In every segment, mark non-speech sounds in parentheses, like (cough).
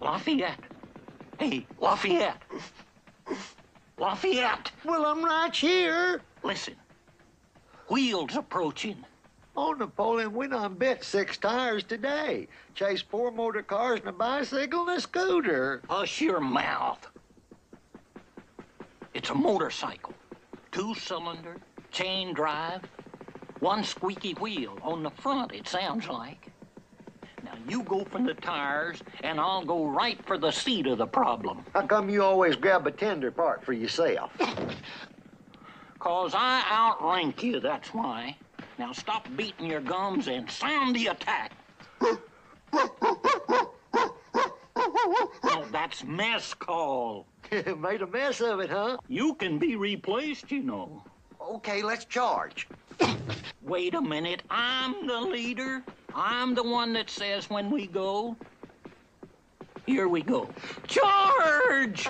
Lafayette. Hey, Lafayette. Lafayette. Well, I'm right here. Listen. Wheels approaching. Oh, Napoleon, we done bit six tires today. Chased four motor cars and a bicycle and a scooter. Hush your mouth. It's a motorcycle. Two cylinder, chain drive, one squeaky wheel on the front, it sounds like. Now you go for the tires, and I'll go right for the seat of the problem. How come you always grab a tender part for yourself? (laughs) Cause I outrank you, that's why. Now stop beating your gums and sound the attack. no, that's mess call. (laughs) Made a mess of it, huh? You can be replaced, you know. Okay, let's charge. Wait a minute. I'm the leader. I'm the one that says when we go. Here we go. Charge!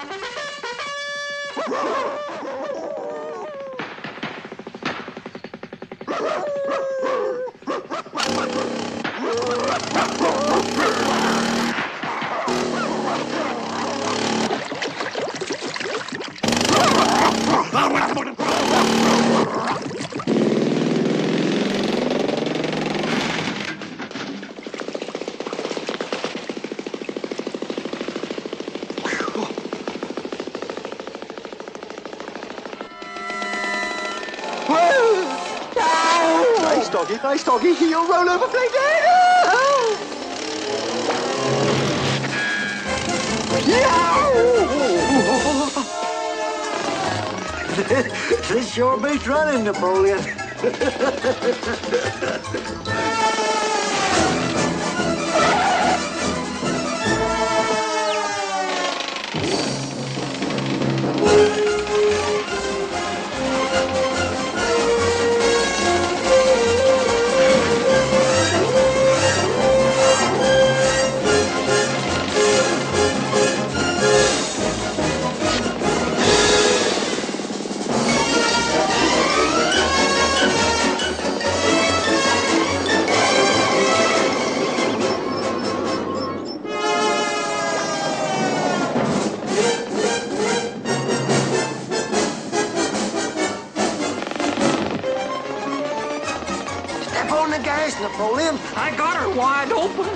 Nice doggy, nice doggy. You'll roll over play dead. (laughs) this sure beats running, Napoleon. (laughs) Step on the gas, Napoleon. I got her wide open.